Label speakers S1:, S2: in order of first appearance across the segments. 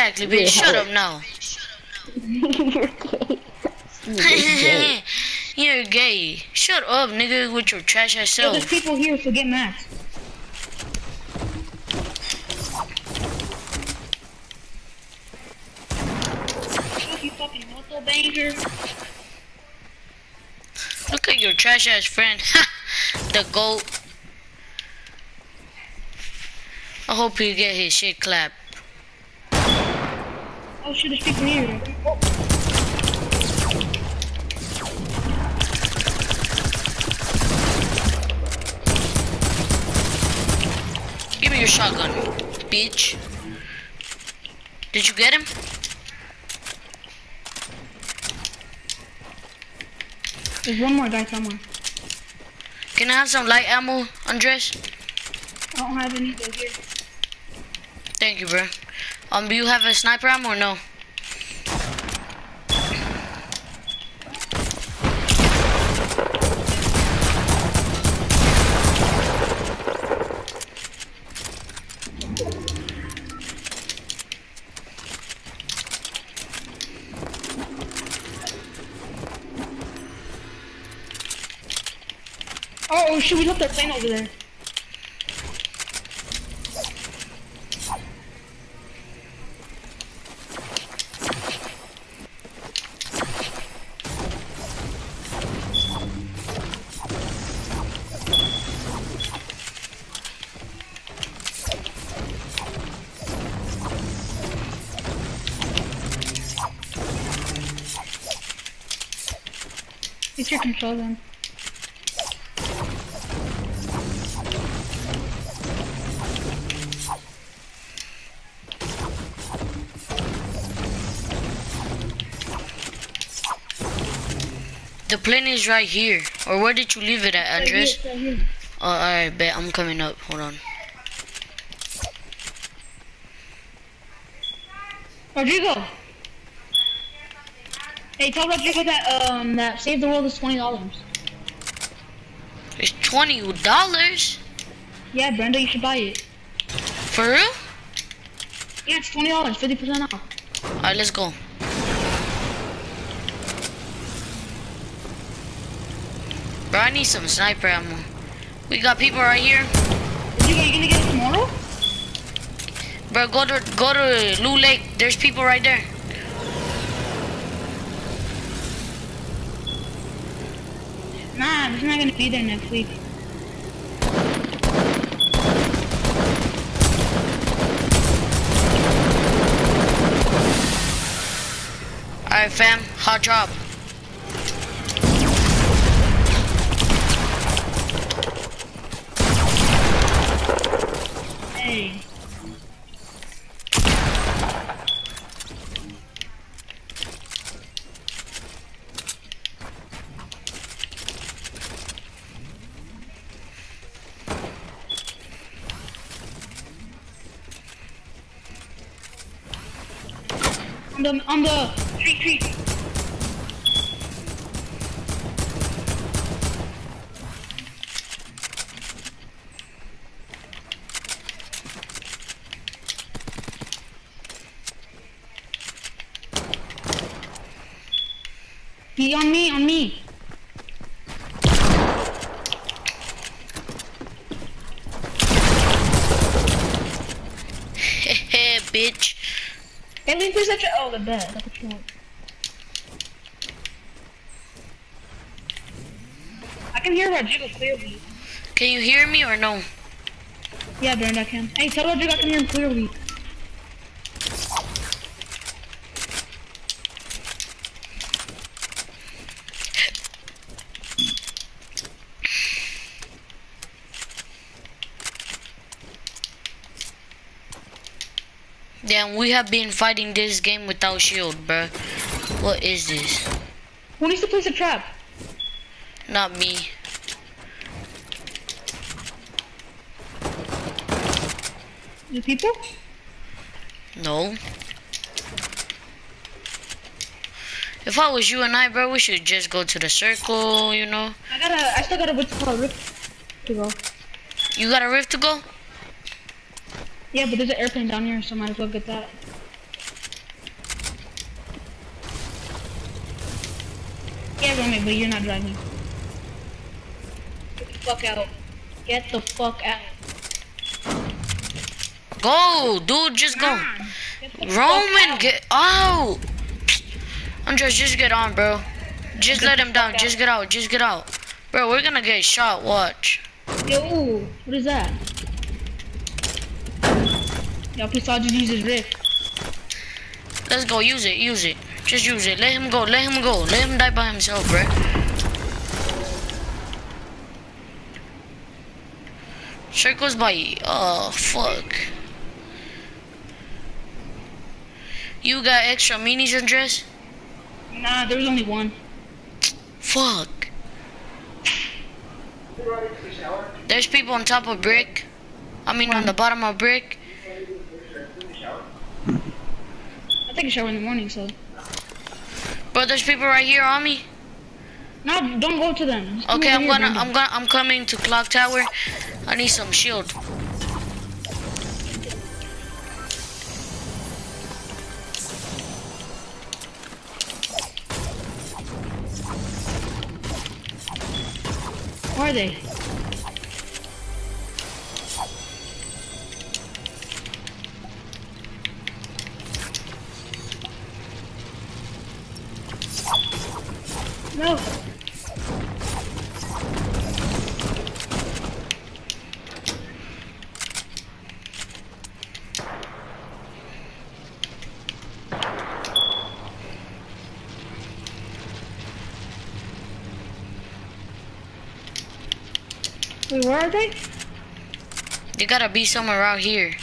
S1: Exactly, bitch. Shut up now.
S2: You're gay.
S1: You're gay. Shut up, nigga, with your trash ass
S3: Yo, there's people here, so get max. You fucking banger.
S1: Look at your trash ass friend. the goat. I hope you get his shit clapped.
S3: Oh shit, there's people here. Oh.
S1: Give me your shotgun, bitch. Did you get him?
S3: There's one more guy somewhere.
S1: Can I have some light ammo, Andres?
S3: I don't have any here.
S1: Thank you, bro. Um, do you have a sniper ammo or no?
S3: Oh, oh shit, we left that plane over there. Your control then.
S1: The plane is right here. Or where did you leave it at, Andres?
S3: Right here, right here.
S1: Oh, alright, bet. I'm coming up. Hold on.
S3: Rodrigo. Hey, tell Rodrigo that um that Save the World is twenty dollars.
S1: It's twenty dollars
S3: Yeah, Brenda, you should buy it.
S1: for real.
S3: Yeah, it's twenty dollars, fifty percent off.
S1: Alright, let's go. Bro, I need some sniper ammo. We got people right here.
S3: Rodrigo, you gonna get it tomorrow?
S1: Bro, go to go to Loot Lake. There's people right there.
S3: Nah, he's not gonna be there next week.
S1: Alright, fam. Hot drop.
S3: On the on the street street. He on me, on me.
S1: Hehe, bitch.
S3: Least there's such a oh the bed. That's what you want. I can hear Rodrigo clearly.
S1: Can you hear me or no?
S3: Yeah, Brenda, I can. Hey, tell Rodrigo I can hear him clearly.
S1: Damn, we have been fighting this game without shield, bro. What is this?
S3: Who needs to place a trap?
S1: Not me.
S3: The people?
S1: No. If I was you and I, bro, we should just go to the circle, you know?
S3: I gotta, I still for a rift to go.
S1: You got a rift to go?
S3: Yeah, but there's an airplane down here, so might as well get that. Yeah, Romy, but you're not driving. Get the fuck out. Get the fuck out.
S1: Go, dude, just go.
S3: Get
S1: Roman, get out. Andres, just get on, bro. Just
S3: get
S1: let him down.
S3: Out.
S1: Just get out. Just get out. Bro, we're gonna get shot. Watch.
S3: Yo, what is that? Yo, please I'll just use his rift.
S1: Let's go. Use it. Use it. Just use it. Let him go. Let him go. Let him die by himself, bro. Circles by. Oh, fuck. You got extra minis, Andres?
S3: Nah, there was only one.
S1: Fuck. There's people on top of brick. I mean, on the bottom of brick.
S3: I take a shower in the morning, so.
S1: But there's people right here on me.
S3: No, don't go to them. Just
S1: Okay, I'm
S3: here,
S1: gonna,
S3: Brandon.
S1: I'm gonna, I'm coming to clock tower. I need some shield.
S3: Where are they? No. Wait, where are they?
S1: They gotta be somewhere out here.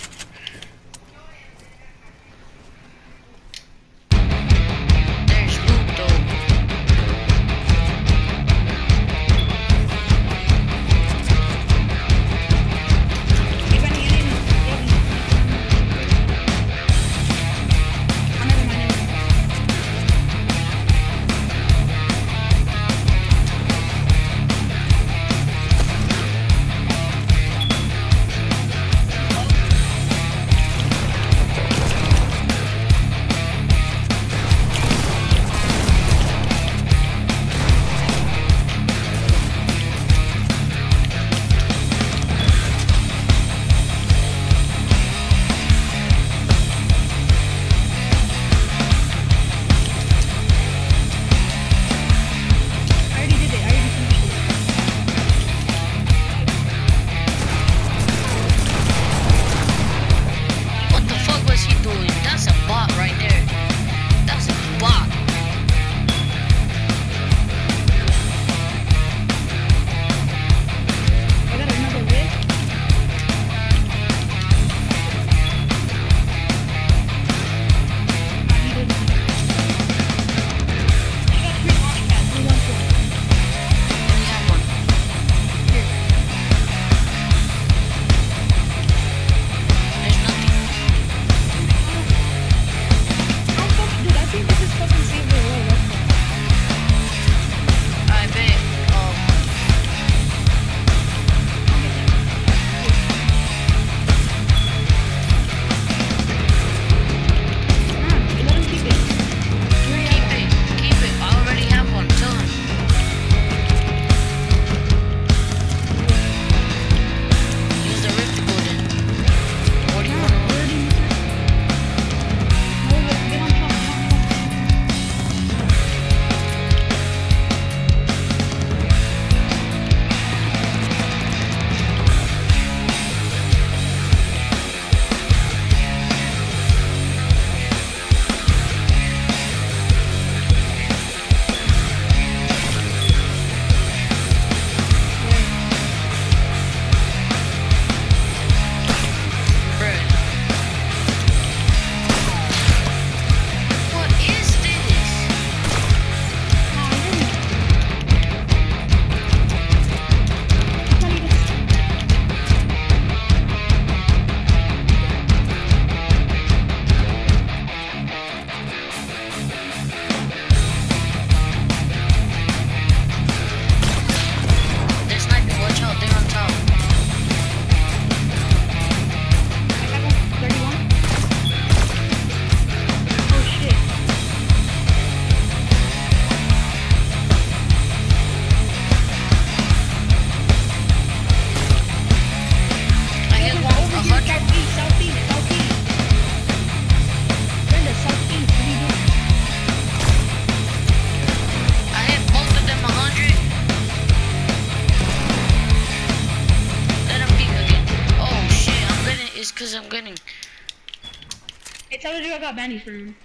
S3: Got for him.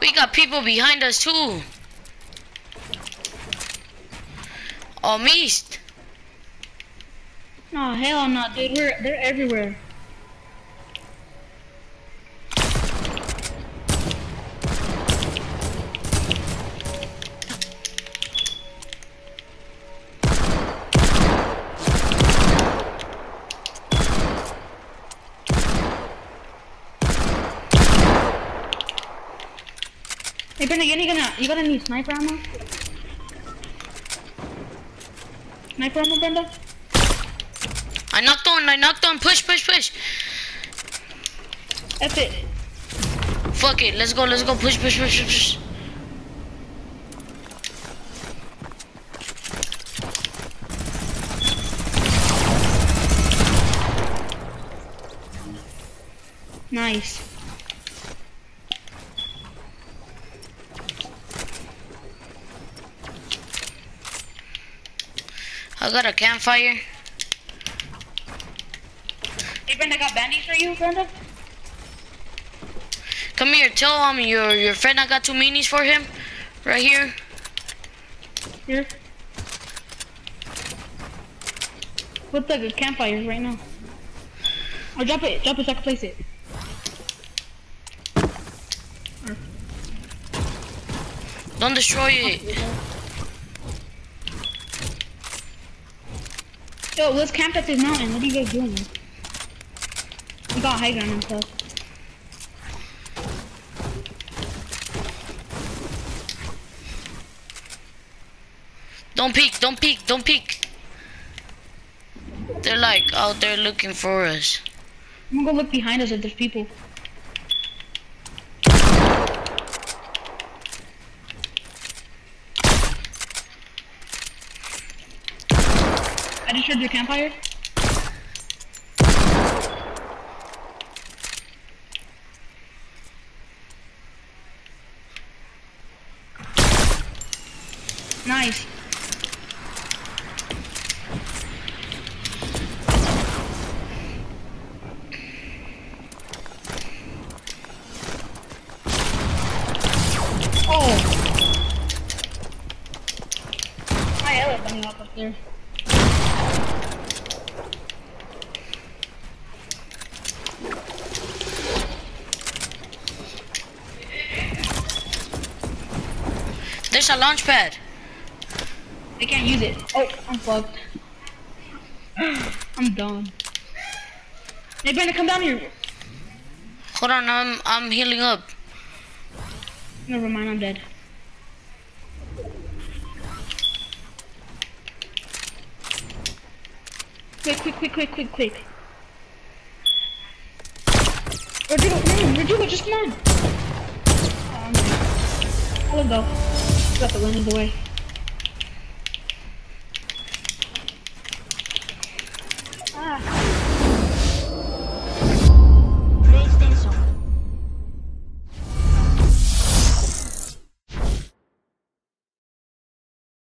S1: We got people behind us too. Oh, missed.
S3: No, hell no, dude. We're they're everywhere. Hey, Brenda, you gonna you gonna need sniper ammo? Sniper ammo, Brenda?
S1: I knocked on, I knocked on. Push, push, push.
S3: That's it.
S1: Fuck it. Let's go, let's go. Push, push, push, push, push.
S3: Nice.
S1: I got a campfire.
S3: Hey, Brenda, got bandies for you, Brenda?
S1: Come here, tell um your your friend I got two minis for him. Right here.
S3: Here. Put the campfires right now. Oh, drop it, drop it so I can place it.
S1: Don't destroy it.
S3: Yo, let's camp at this mountain. What are you guys doing? We got high ground and stuff.
S1: Don't peek, don't peek, don't peek. They're like out there looking for us.
S3: I'm gonna go look behind us if there's people. Destroyed your campfire. Nice. Oh. My Ella bunny up up there.
S1: There's a launch pad.
S3: I can't use it. Oh, I'm fucked. I'm done. Hey, Brandon, come down here.
S1: Hold on, I'm I'm healing up.
S3: Never mind, I'm dead. Quick, quick, quick, quick, quick, quick. Rodrigo, no, Rodrigo, just come on. Um, I'll go. Got the wind in the way.